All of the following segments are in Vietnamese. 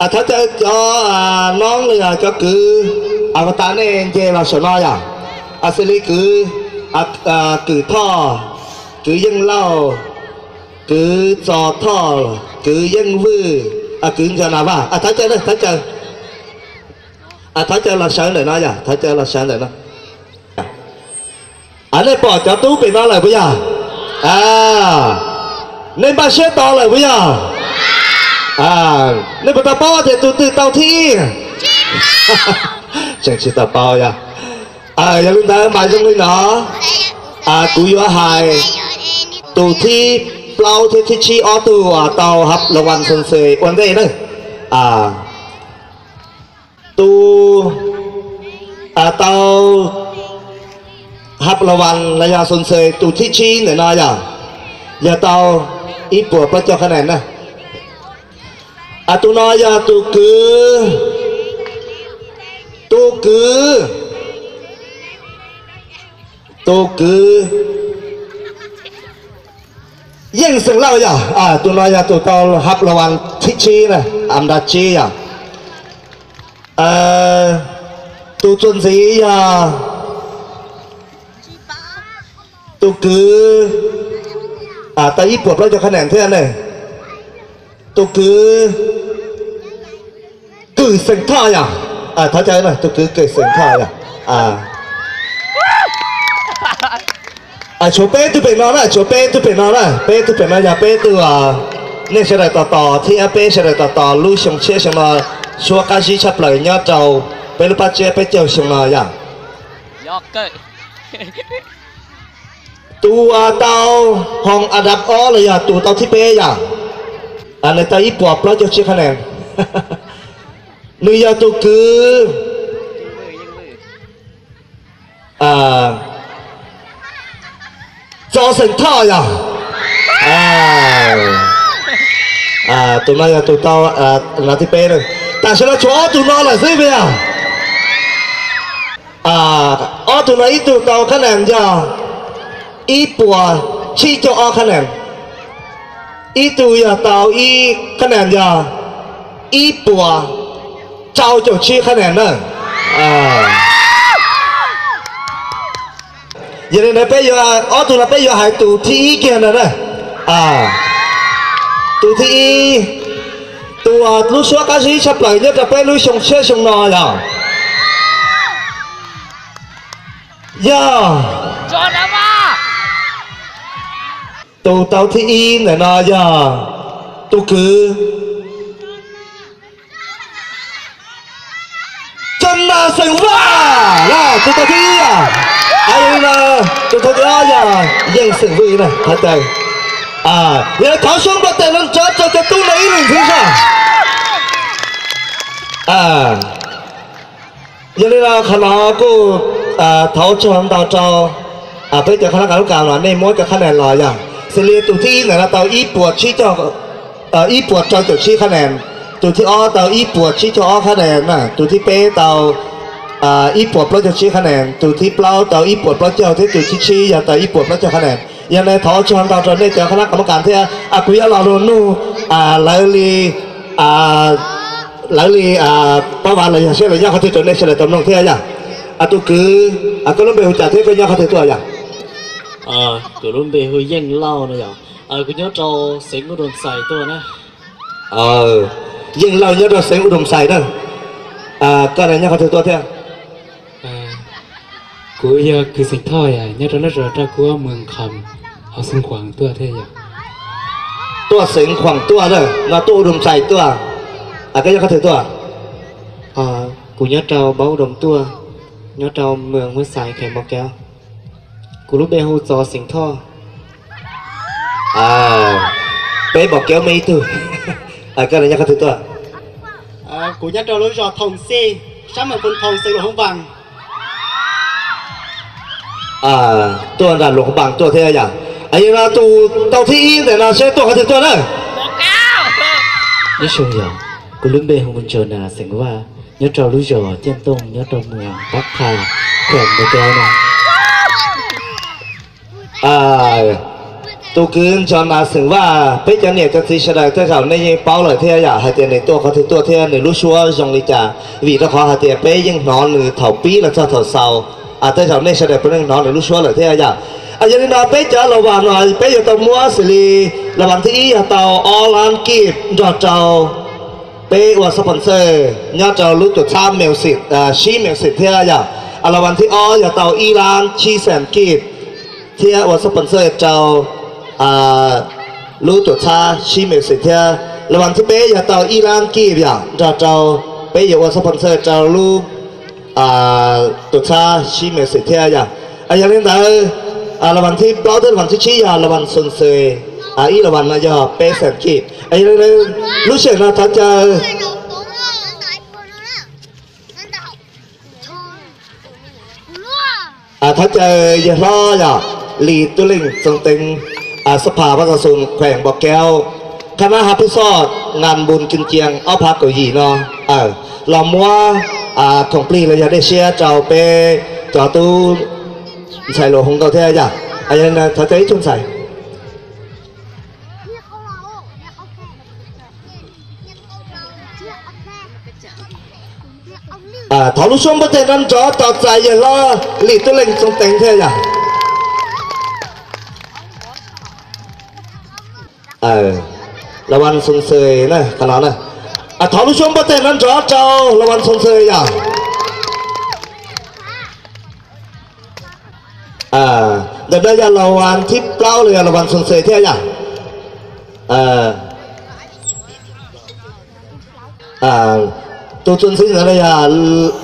à tháo cho cho à, nón là cho cứ. À có ta nên chơi vào sổ nói à? À xử lý cứ. À, à cứ thò. Cứ dân lâu cứ trò thò. Cứ dân vư. À cứ cho nào vào à tháo chơi đây tháo chơi à tháo chơi là sáng để nói à? Tháo chơi là sáng để nói. À đây bỏ cho tú bị nó lại bây giờ à nên ba sẽ to lại bây giờ อ่าเนี่ยเป็นตาป啊，那不打包的都对到天。真是打包呀！啊，有人来买什么呢？啊，古月海，都天捞天天气奥杜啊，อ合了วันสนเซวันเดนึอ่าตูอ่าเตาฮับระวันระยะสนเซตูที่ชี้หนี่ยนะอย่าอย่าเตาอีปวดประเอคะแนนนะ อตุนอยาตุกือตุกือตุกือยิ่งสึงเล่าอย่าอ่ตุนอยาตุตอลฮับระวังทิชีนะอันดาชีอะเอ่อตุจุนสีอย่าตุกืออ่าตาญี่ปุ่นเราจะคะแนนเท่านั้นเลยตุกือ 更深刻呀！啊，大家呢都更更深刻呀！啊，啊，就背都背哪了，就背都背哪了，背都背哪呀，背都啊，那些来打打，天啊背些来打打，路上车上了，说干些吃不来鸟粥，背了把这背叫什么呀？要给。ตัวเตาห้องอันดับอ้อเลยอะตัวเตาที่เป้ยอะอันในตาอีปอบแล้วจะเช็คคะแนน นุยาตัวคือ à cho sinh thọ à à à tụi nó tụi tao à là thì bé rồi tại sao nó chỗ tụi nó là gì vậy à à ở tụi nó ít tụi tao khả năng giờ ít bùa chi cho ở khả năng ít tụi giờ tao ít khả năng giờ ít bùa trao cho chi năng nữa à. Giờ này bây giờ ở tụi nó bây giờ hay tụ thi kia này này à. Tụ thi tụ à lúc xưa cái gì sắp lại nhất là bây lúc xong xe xong nọ ya ya cho nó mà tụ tàu thi này nọ ya tụ cứ 끝났어요 와! 야, 두더기 야! 아이 나, 두더기 야! 영생 부인 아, 갔 다. 아, 야, 다시 한번 때는 저쪽에 또 내일은 되 자. 아, 얘네가 가나 고, 아, 다오초 한 다, 저. 아, bây giờ khá là cả lúc cả nó, nên mỗi cái khá là lò ya. Sẽ liên tụ thi là tao ít buộc chi cho, ít buộc cho tổ chi khá là tụ thi o tàu ít chi cho o khả năng nè tụ thi p tàu à ít bao cho chi khả năng tụ thi bao tàu ít bao cho thế tụ chi chi giờ tàu ít bao cho khả năng giờ này tháo cho hắn đào cho nên cho khả năng cảm thế à. Quý là luôn nu à li à li à bao bạn là sẽ là nhau có thể trở nên sẽ là tầm nông thế à à tôi cứ à có lúc bây giờ thế có nhau có thể tuổi à ờ cứ luôn bị hơi dân lâu nữa cứ nhớ cho xính của đồn xài tôi nè. Ờ nhưng lâu nhớ rồi sẽ đồng xài đó à cái này nhau có thể tuổi thế à cú giờ cứ sinh thôi à nhớ cho nó rồi ra cú mường khầm họ sinh khoảng tua thế vậy tuổi sinh khoảng tuổi đó là tuổi đồng xài tuổi à. Cái nhau có thể tuổi ờ cú nhớ cho báo đồng tua nhớ cho mường mới xài kèm bao kéo. Cú lúc bên hô cho xính tho à bé bỏ kéo mấy từ à cái này nhau có thể tuổi à, của nhất trò lối trò thòng xe sao mà con thòng xe là không bằng. À tuổi là lục bằng tuổi thế à ấy là tụ tàu thi để là sẽ thể tuổi đó bó cao nhớ chung giờ cú lúc bên hô mình chờ nà xính qua. Nhớ cho lúc giờ chân tông nhớ cho mường bắc thà kèm bao kéo nè. À ตัวคืนจอนมาสึงว่าเพิจารณยจะทีฉลาดเท่าเในยิงเป้าเลยเท่ยอยากหาเตียในตัวเขาที่ตัวเที่าในรู้ชัวร์จงลีจ่าวีตะขอหาเตียเป้ยังนอนหรือเถาปีแล้วเจ้าเถาเสาอาเท่าเขาในฉลาดเป็นนอนหรือรู้ชัวร์เลยเท่ยอยากอาจารย์นนาเป้จ้ระหว่างหน่อยเป้อยู่ตะมัวสิลีระหว่างที่อีหาเตาออลันกีบจอดเจ้าเป้ว่าสปอนเซอร์ยอดเจ้ารู้จุดซ้ำเมลสิตชี้เมลสิตเท่ยอยากอระวัางที่อออย่าเตาอีลานชี้แสนกีบเท่ยว่าสปอนเซอร์เจ้า อ่ารู้ตัวชาชีเมสิเทียระหว่างที่เป๊อย่าเต่ออีรานกีบอย่าจะจะาเป๊อย่าว่าสปอนเซอร์เจะารู้อ่าตัวชาชีเมสิเทียอย่าอายังเล่นแต่อ่าระหว่างที่บล็เดอร์ระหว่างที่ชี้อย่าระหว่างสุนเซยอาอีระหว่างมาอย่าเป๊ะสร็จกีบอายังนี้นรู้เชื่อนะท่านเจ้า à thật trời giờ lo nhở lì tôi linh trong สภาวัฒนสุนแขวงบอกแก้วคณะฮับพิซอดงานบุญกินเจียงเอาพักเกาหยีเนาะเออลอมัวอ่าของปลีเลยอย่าได้เชียร์เจ้าเปจ้าตู้ใส่โลหงเกาเทียอย่าอันนี้นะถ้าใจชนใส่อ่าถอลุช่วงประเทศนั้นจอต่อใจอย่ารอหลีตุลิงจงตึงเทียอย่ ออระวันสุนเซยนะขนาดนะอะถอลุช่วงประเทศนั้นจอเจ้าระวันสุนเซยอย่าอ่าเดี๋ยวได้ยาละวันทิพย์เปล่าเลยละวันสนเสยเที่ยยังอ่าอ่าตัวจุนซิงอะไรยา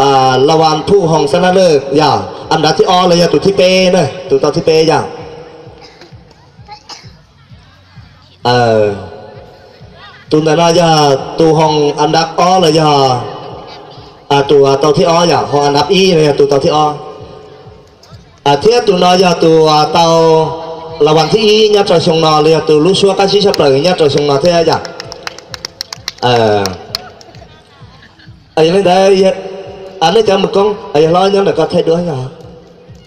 อ่าละวันผู้ห้องชนะเลิศยาอันดับที่ออเลยยาตัวที่เป้นอะตัวตอนที่เป้ยาเออตัวนั้นนะยาง ờ. Tụi ta nói giờ tụi hồng ăn đáp o là giờ à tụi à, tao thi o nhở hồng ăn đáp y này tụi tao thi o? À thế tụi nói giờ tụi à, tao là bạn thi y nhá trời sông nò là tụi lúc xua các chị sắp tới nhá trời sông nò, thế nhở à ờ. ấy, lên đây anh ấy. À, cho một con. Ấy, lo nhá là có thay đứa nhở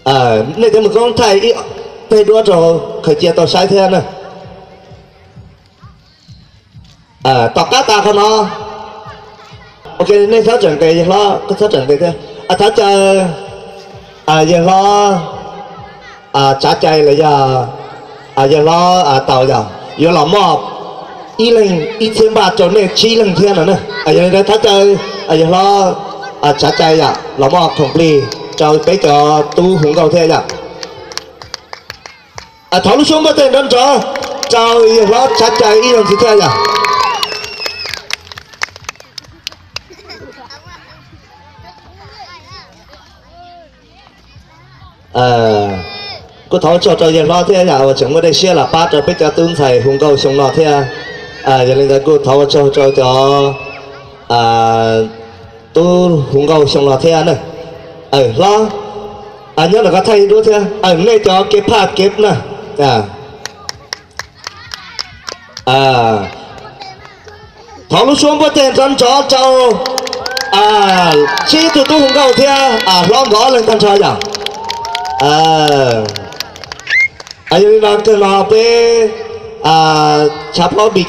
à ờ, nên cho một con. Thay thay đứa rồi. Khởi chia tao sai thế này. Ờ, à tao cá ta không nó ok, nên sao chuẩn bị lo, có sao chuẩn bị thế à tháo chờ à giờ lo à trả chạy là giờ à giờ lo à tàu giờ. Giờ lo mò y lên, y thiên ba chỗ này, chi lên thiên rồi nè. À giờ đây thắt chờ à giờ lo à trả chạy giờ. Lo mò không đi cho bây giờ tu hùng cầu thế giờ. À thấu xuống bắt tiền đâm cho cho giờ lo trả chạy y lên thiên giờ. Ờ. Cô thấu cho cho giờ lo thế nhà và chúng tôi đây xe là ba rồi biết cho tương thầy hùng cầu xuống lo thế à? Giờ linh cô thấu cho cho cho à tu hùng cầu xuống lo thế à này, ờ lo. À nhớ là các thay đua thế à? ừ, ở này cho cái pha kép nè. À. À. Thấu lúc xuống bữa tiền trăm cho cho à chi tụi tu hùng cầu thế à? à lo gõ lên con cho nhỉ? À. Ayo na ke na pe à chắp lo bị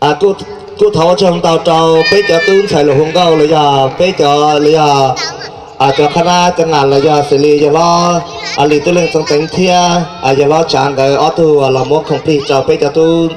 à cô cô thấu trong tàu trâu pe cho tương xài lục hồng câu là giờ pe cho là giờ à cho khana cho ngàn là giờ xử lý giờ lo à lý tư lên trong tính thia à giờ lo chán cái ô à, là mua complete cho pe cho tu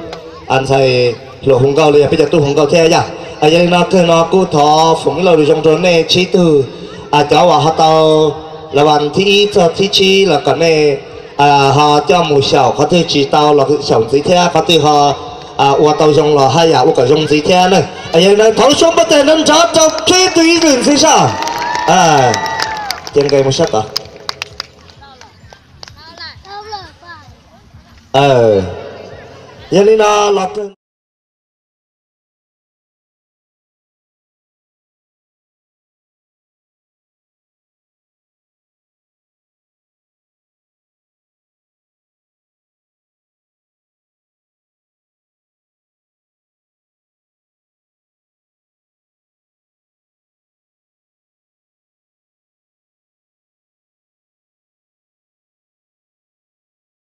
anh à, xài lục hồng câu là giờ pe cho tu hồng câu thia giờ à giờ na ke na cô thọ phụng lâu được trong trốn này chỉ từ à cháu à hát tàu là bạn thi cho thi chi là cái này à họ cho một sầu có thể chỉ tao là sầu gì thế có thể họ à qua tàu dùng là hay à qua dùng gì thế này. Ấy là thấu xuống bất thể nên cho cho khi tùy liền thế sao à tiền cái một sách à? Ờ. Giờ đi nó lọt